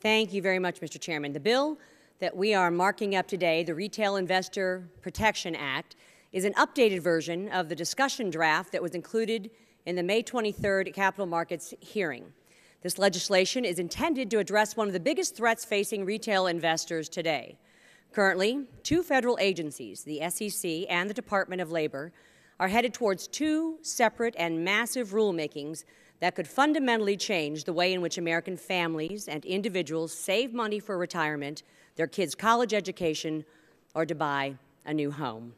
Thank you very much, Mr. Chairman. The bill that we are marking up today, the Retail Investor Protection Act, is an updated version of the discussion draft that was included in the May 23rd Capital Markets hearing. This legislation is intended to address one of the biggest threats facing retail investors today. Currently, two federal agencies, the SEC and the Department of Labor, are headed towards two separate and massive rulemakings that could fundamentally change the way in which American families and individuals save money for retirement, their kids' college education, or to buy a new home.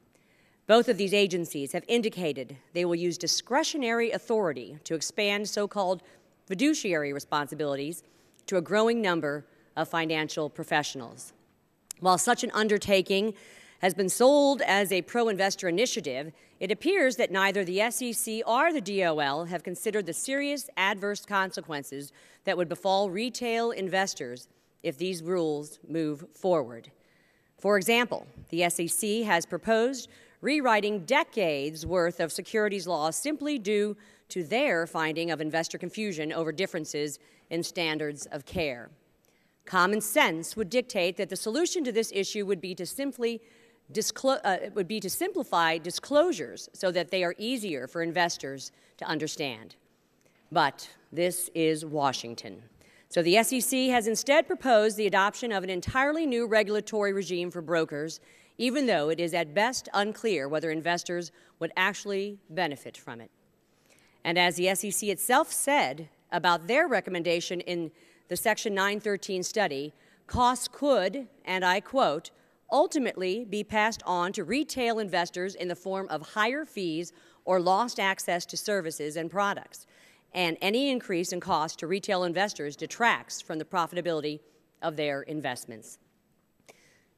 Both of these agencies have indicated they will use discretionary authority to expand so called fiduciary responsibilities to a growing number of financial professionals. While such an undertaking has been sold as a pro investor initiative, it appears that neither the SEC or the DOL have considered the serious adverse consequences that would befall retail investors if these rules move forward. For example, the SEC has proposed rewriting decades worth of securities law simply due to their finding of investor confusion over differences in standards of care. Common sense would dictate that the solution to this issue would be to simply uh, would be to simplify disclosures so that they are easier for investors to understand. But this is Washington. So the SEC has instead proposed the adoption of an entirely new regulatory regime for brokers, even though it is at best unclear whether investors would actually benefit from it. And as the SEC itself said about their recommendation in the Section 913 study, costs could, and I quote, ultimately be passed on to retail investors in the form of higher fees or lost access to services and products. And any increase in cost to retail investors detracts from the profitability of their investments.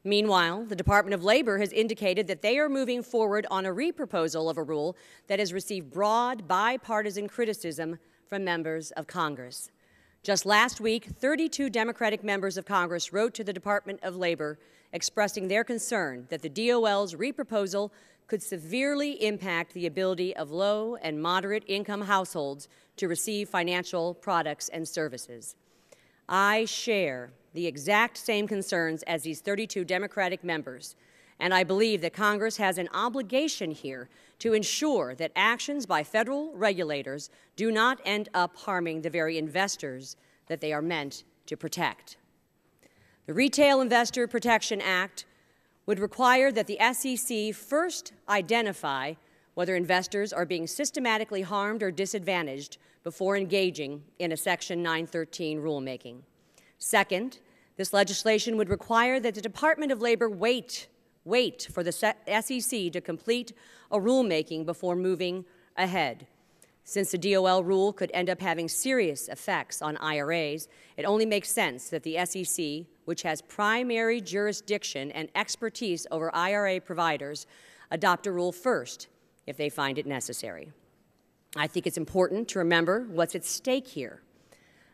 Meanwhile, the Department of Labor has indicated that they are moving forward on a reproposal of a rule that has received broad bipartisan criticism from members of Congress. Just last week, 32 Democratic members of Congress wrote to the Department of Labor expressing their concern that the DOL's reproposal could severely impact the ability of low and moderate income households to receive financial products and services. I share the exact same concerns as these 32 Democratic members, and I believe that Congress has an obligation here to ensure that actions by federal regulators do not end up harming the very investors that they are meant to protect. The Retail Investor Protection Act would require that the SEC first identify whether investors are being systematically harmed or disadvantaged before engaging in a Section 913 rulemaking. Second, this legislation would require that the Department of Labor wait, wait for the SEC to complete a rulemaking before moving ahead. Since the DOL rule could end up having serious effects on IRAs, it only makes sense that the SEC, which has primary jurisdiction and expertise over IRA providers, adopt a rule first if they find it necessary. I think it's important to remember what's at stake here.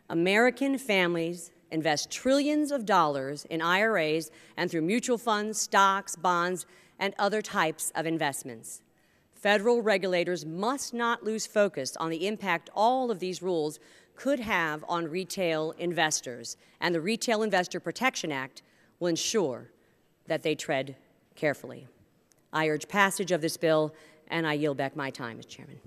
American families invest trillions of dollars in IRAs and through mutual funds, stocks, bonds, and other types of investments. Federal regulators must not lose focus on the impact all of these rules could have on retail investors, and the Retail Investor Protection Act will ensure that they tread carefully. I urge passage of this bill, and I yield back my time, Mr. Chairman.